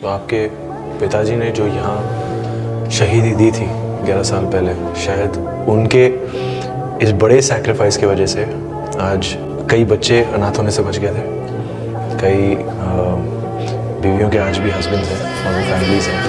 तो आपके पिताजी ने जो यहाँ शहीदी दी थी 11 साल पहले, शायद उनके इस बड़े सैक्रिफाइस की वजह से आज कई बच्चे अनाथ होने से बच गए थे। कई बीवियों के आज भी हस्बैंड हैं और फैमिलीज़ हैं।